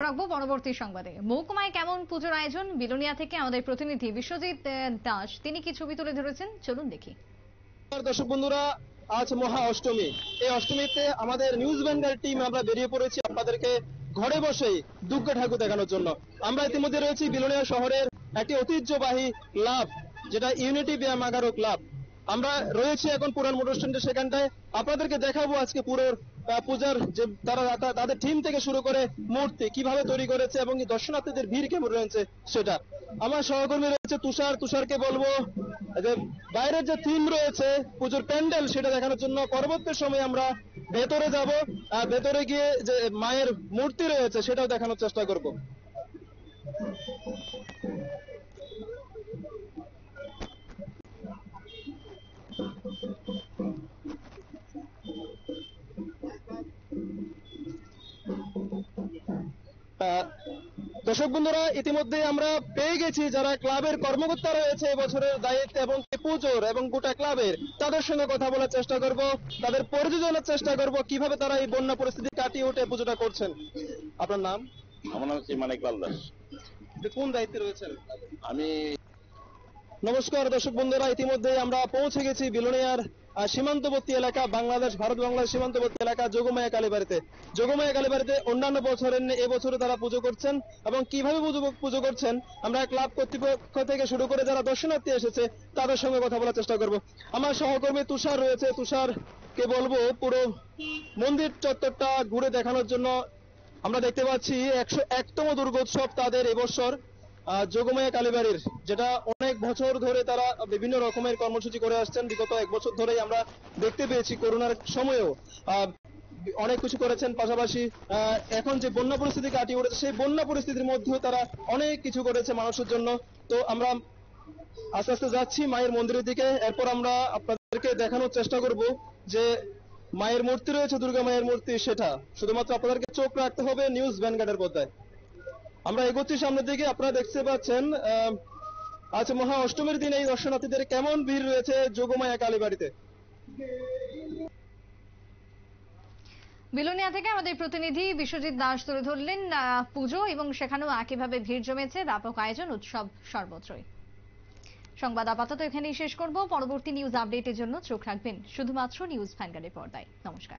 রাখব পরবর্তী সংবাদে। মহকুমায় কেমন পুজোর আয়োজন? বিলোনিয়া থেকে আমাদের প্রতিনিধি বিশ্বজিৎ দাস। তিনি কি ছবি তুলে ধরেছেন? চলুন দেখি। দর্শক বন্ধুরা, আজ মহা অষ্টমী। এই অষ্টমীতে আমাদের নিউজ বেঙ্গল টিম আমরা বেরিয়ে পড়েছি আপনাদেরকে ঘরে বসেই দুর্গা ঠাকুর দেখানোর জন্য। আমরা ইতিমধ্যে রয়েছি বিলোনিয়া শহরের একটি ঐতিহ্যবাহী ক্লাব, যেটা ইউনিটি ব্যায়ামাগারো ক্লাব আমরা রয়েছি এখন পুরান মোটর স্ট্যান্ডে সেখানটায়। আপনাদেরকে দেখাবো আজকে আহ, পূজার যে তারা তাদের টিম থেকে শুরু করে মূর্তি কীভাবে তৈরি করেছে এবং দর্শনার্থীদের ভিড় কেমন রয়েছে সেটা। আমার সহকর্মী রয়েছে তুষার। তুষারকে বলব যে বাইরের যে থিম রয়েছে পুজোর প্যান্ডেল সেটা দেখানোর জন্য পরবর্তী সময় আমরা ভেতরে যাব। আর ভেতরে গিয়ে যে মায়ের মূর্তি রয়েছে সেটাও দেখানোর চেষ্টা করব। দর্শক বন্ধুরা ইতিমধ্যে আমরা পেয়ে গেছি যারা ক্লাবের কর্মকর্তা রয়েছে এবছরের দায়িত্ব এবং পুজোর এবং গোটা ক্লাবের তাদের সঙ্গে কথা বলার চেষ্টা করব তাদের পরিযোজনার চেষ্টা করব কীভাবে তারা এই বন্যা পরিস্থিতি কাটিয়ে উঠে পুজোটা করছেন। আপনার নাম? আমার নাম হচ্ছে মানিক লাল দাস কোন দায়িত্বে রয়েছেন? আমি নমস্কার, দর্শক বন্ধুরা ইতিমধ্যে আমরা পৌঁছে গেছি বিলোনিয়ার সীমান্তবর্তী এলাকা, বাংলাদেশ, ভারত বাংলাদেশ সীমান্তবর্তী এলাকা যোগমায়া কালীবাড়িতে। যোগমায়া কালীবাড়িতে অন্যান্য বছরের এবছরে তারা পুজো করছেন এবং কীভাবে পুজো করছেন, আমরা ক্লাব কর্তৃপক্ষ থেকে শুরু করে যারা দর্শনার্থী এসেছে, তাদের সঙ্গে কথা বলার চেষ্টা করব। আমার সহকর্মী তুষার রয়েছে। তুষার কে বলব, পুরো মন্দির চত্বরটা ঘুরে দেখানোর জন্য আমরা দেখতে পাচ্ছি, একশো একতম দুর্গোৎসব তাদের এবছর। যোগমায়া কালীবাড়ির, যেটা অনেক বছর ধরে তারা বিভিন্ন রকমের কর্মসূচি করে আসছেন। বিগত এক বছর ধরেই আমরা দেখতে পেয়েছি করোনার সময়েও। অনেক কিছু করেছেন পাশাপাশি এখন যে বন্যা পরিস্থিতি কাটিয়ে উঠেছে, সেই বন্যা পরিস্থিতির মধ্যেও তারা অনেক কিছু করেছে মানুষের জন্য। তো আমরা আস্তে আস্তে যাচ্ছি মায়ের মন্দিরের দিকে। এরপর আমরা আপনাদেরকে দেখানোর চেষ্টা করব যে মায়ের মূর্তি রয়েছে, দুর্গা মায়ের মূর্তি সেটা। শুধুমাত্র আপনাদেরকে চোখ রাখতে হবে নিউজ ভ্যানগার্ডের পর্দায়। আমরা এগোচ্ছি সামনের দিকে। আপনারা দেখতে পাচ্ছেন আজ মহা অষ্টমীর দিনে। এই দর্শনার্থীদের কেমন ভিড় রয়েছে যোগমায়া কালীবাড়িতে? বিলোনিয়া থেকে আমাদের প্রতিনিধি বিশ্বজিৎ দাস তুলে ধরলেন পুজো এবং সেখানেও একইভাবে ভিড় জমেছে, ব্যাপক আয়োজন, উৎসব সর্বত্রই। সংবাদ আপাতত এখানেই শেষ করব। পরবর্তী নিউজ আপডেটের জন্য চোখ রাখবেন শুধুমাত্র নিউজ ভ্যানগার্ডের পর্দায়। নমস্কার।